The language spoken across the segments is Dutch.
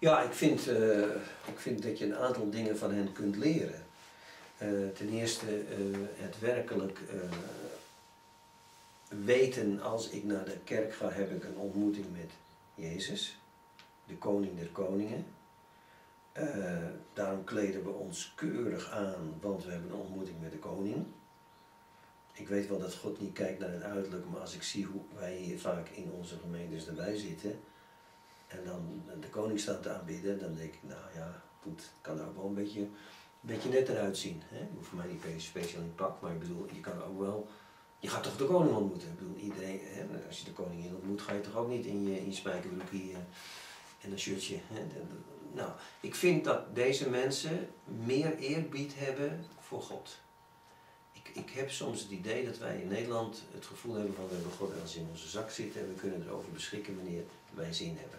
Ja, ik vind, eh, ik vind dat je een aantal dingen van hen kunt leren. Eh, ten eerste eh, het werkelijk weten als ik naar de kerk ga, heb ik een ontmoeting met Jezus, de koning der koningen. daarom kleden we ons keurig aan, want we hebben een ontmoeting met de koning. Ik weet wel dat God niet kijkt naar het uiterlijk, maar als ik zie hoe wij hier vaak in onze gemeentes erbij zitten, en dan de koning staat te aanbidden, dan denk ik, nou ja, goed, kan er ook wel een beetje, een beetje net eruit zien. Hè? Je hoeft voor mij niet speciaal in pak, maar ik bedoel, je kan ook wel, je gaat toch de koning ontmoeten. Ik bedoel, iedereen, hè? als je de koningin ontmoet, ga je toch ook niet in je, in je spijkerbroekje en een shirtje. Hè? Nou, ik vind dat deze mensen meer eerbied hebben voor God. Ik, ik heb soms het idee dat wij in Nederland het gevoel hebben van we hebben God als in onze zak zitten en we kunnen erover beschikken wanneer wij zin hebben.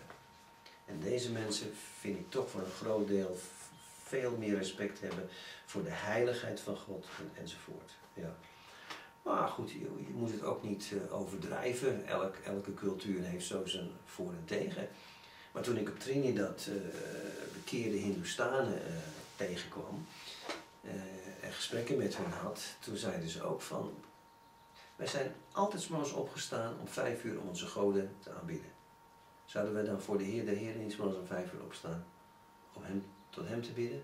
En deze mensen vind ik toch voor een groot deel veel meer respect hebben voor de heiligheid van God en, enzovoort. Ja. Maar goed, je, je moet het ook niet uh, overdrijven. Elk, elke cultuur heeft zo zijn voor en tegen. Maar toen ik op Trinidad uh, bekeerde Hindoestanen uh, tegenkwam en gesprekken met hen had, toen zeiden ze ook van, wij zijn altijd maar eens opgestaan om vijf uur om onze goden te aanbidden. Zouden wij dan voor de Heer, de Heer eens maar om vijf uur opstaan om hem, tot Hem te bidden?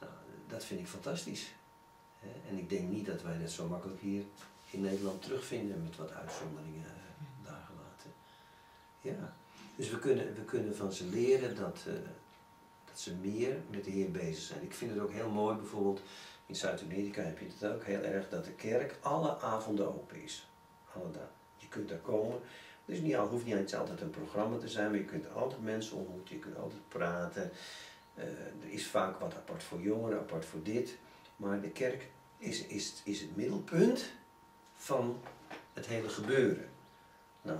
Nou, dat vind ik fantastisch. En ik denk niet dat wij dat zo makkelijk hier in Nederland terugvinden met wat uitzonderingen uh, daar gelaten. Ja, dus we kunnen, we kunnen van ze leren dat, uh, dat ze meer met de Heer bezig zijn. Ik vind het ook heel mooi, bijvoorbeeld in Zuid-Amerika heb je het ook heel erg, dat de kerk alle avonden open is. Alle dagen. Je kunt daar komen. Dus niet, hoeft niet eens altijd een programma te zijn, maar je kunt altijd mensen ontmoeten, je kunt altijd praten. Uh, er is vaak wat apart voor jongeren, apart voor dit. Maar de kerk is, is, is het middelpunt van het hele gebeuren. Nou,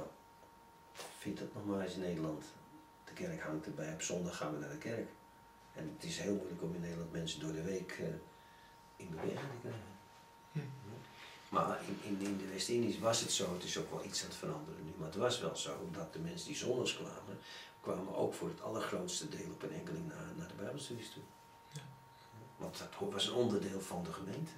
vind dat nog maar eens in Nederland. De kerk hangt erbij, op zondag gaan we naar de kerk. En het is heel moeilijk om in Nederland mensen door de week uh, in beweging te krijgen. Hm. Maar in, in, in de West-Indies was het zo, het is ook wel iets aan het veranderen nu, maar het was wel zo dat de mensen die zondags kwamen, kwamen ook voor het allergrootste deel op een enkeling naar, naar de Bijbelstudies toe. Ja. Want dat was een onderdeel van de gemeente.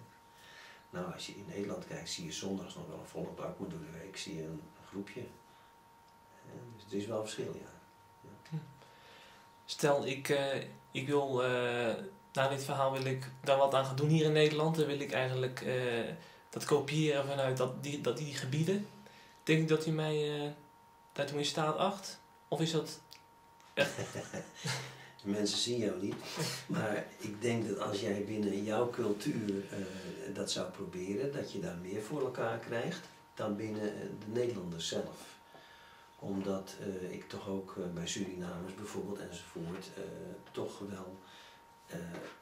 Nou, als je in Nederland kijkt, zie je zondags nog wel een volle bak, maar door de week zie je een, groepje. Ja, dus het is wel een verschil, ja. ja. Stel, ik, uh, ik wil, uh, na dit verhaal wil ik daar wat aan gaan doen hier in Nederland. Dan wil ik eigenlijk uh, dat kopiëren vanuit dat die, dat die gebieden. Denk ik dat u mij uh, daartoe in staat acht? Of is dat. Mensen zien jou niet. Maar ik denk dat als jij binnen jouw cultuur uh, dat zou proberen, dat je daar meer voor elkaar krijgt dan binnen eh, de Nederlanders zelf. Omdat ik toch ook bij Surinamers bijvoorbeeld enzovoort toch wel,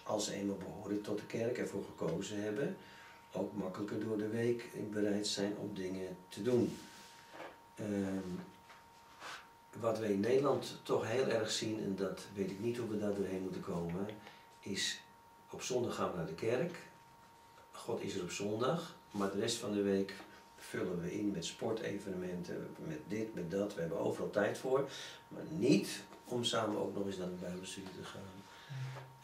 als eenmaal behoren tot de kerk ervoor gekozen hebben, ook makkelijker door de week bereid zijn om dingen te doen. Um, wat we in Nederland toch heel erg zien, en dat weet ik niet hoe we daar doorheen moeten komen, is op zondag gaan we naar de kerk. God is er op zondag, maar de rest van de week vullen we in met sportevenementen, met dit, met dat. We hebben overal tijd voor, maar niet om samen ook nog eens naar de Bijbelstudie te gaan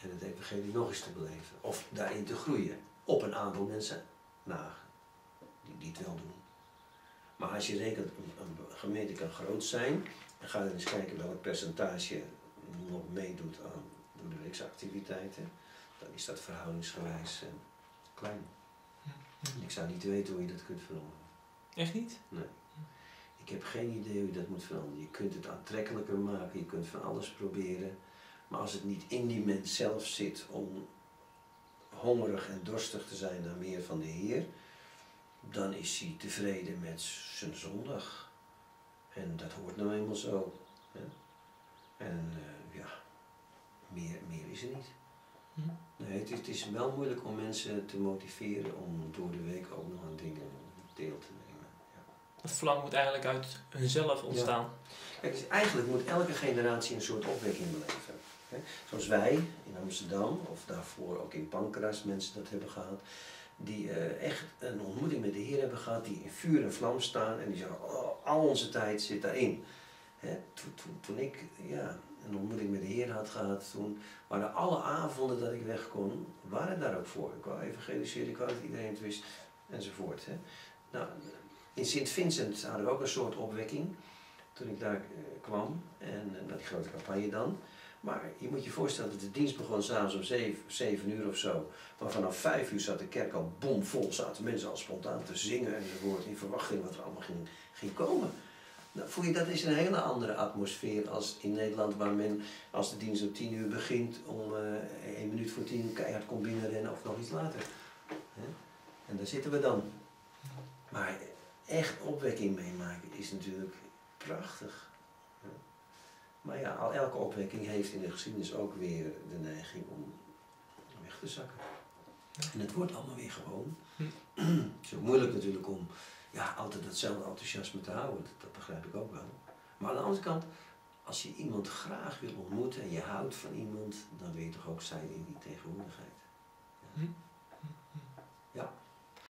en het evangelie nog eens te beleven. Of daarin te groeien op een aantal mensen na, die, die het wel doen. Maar als je rekent, een, gemeente kan groot zijn, dan ga je eens kijken welk percentage nog meedoet aan door de activiteiten. Dan is dat verhoudingsgewijs uh, klein. Ik zou niet weten hoe je dat kunt veranderen. Echt niet? Nee. Ik heb geen idee hoe je dat moet veranderen. Je kunt het aantrekkelijker maken, je kunt van alles proberen. Maar als het niet in die mens zelf zit om hongerig en dorstig te zijn naar meer van de Heer, dan is hij tevreden met zijn zondag. En dat hoort nou eenmaal zo. Hè? En uh, ja, meer, meer is er niet. Hm? Nee, het is, het is, wel moeilijk om mensen te motiveren om door de week ook nog aan dingen deel te nemen. Ja. Het verlangen moet eigenlijk uit hunzelf ontstaan. Ja. Kijk, dus eigenlijk moet elke generatie een soort opwekking beleven. Zoals wij in Amsterdam, of daarvoor ook in Pancras mensen dat hebben gehad, die uh, echt een ontmoeting met de Heer hebben gehad, die in vuur en vlam staan en die zeggen, oh, al onze tijd zit daarin. Toen, ik ja, een ontmoeting met de Heer had gehad, toen waren alle avonden dat ik weg kon, waren daar ook voor. Ik wou evangeliseren, ik wou dat iedereen het wist, enzovoort. Nou, in Sint-Vincent hadden we ook een soort opwekking toen ik daar eh, kwam. En uh, die grote campagne dan. Maar je moet je voorstellen dat de dienst begon s'avonds om 7, 7 uur of zo. Maar vanaf 5 uur zat de kerk al bomvol. Zaten mensen al spontaan te zingen enzovoort. In verwachting wat er allemaal ging, komen. Nou, voel je, dat is een hele andere atmosfeer als in Nederland, waar men als de dienst om 10 uur begint, om uh, 1 minuut voor 10 keihard komt binnenrennen of nog iets later. En daar zitten we dan. Maar echt opwekking meemaken is natuurlijk prachtig. Maar ja, al elke opwekking heeft in de geschiedenis ook weer de neiging om weg te zakken. En het wordt allemaal weer gewoon. Het is ook moeilijk natuurlijk om ja, altijd hetzelfde enthousiasme te houden. Dat, dat, begrijp ik ook wel. Maar aan de andere kant, als je iemand graag wil ontmoeten en je houdt van iemand, dan wil je toch ook zijn in die tegenwoordigheid. Ja.